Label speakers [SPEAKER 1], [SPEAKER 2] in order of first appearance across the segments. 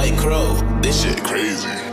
[SPEAKER 1] White Crow.
[SPEAKER 2] This shit crazy.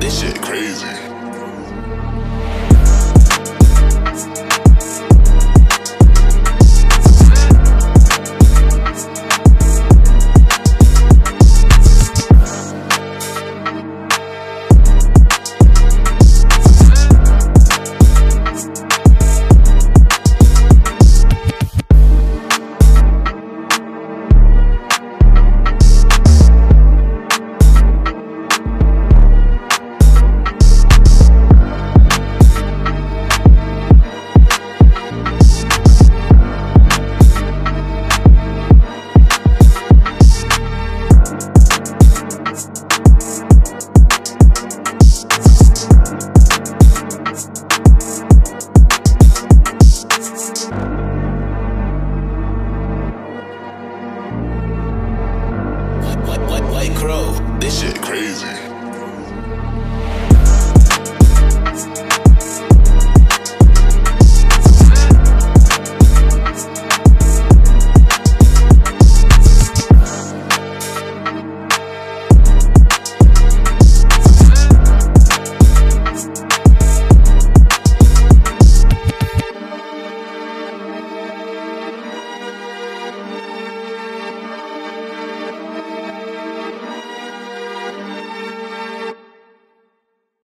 [SPEAKER 1] This shit crazy.
[SPEAKER 2] This shit crazy.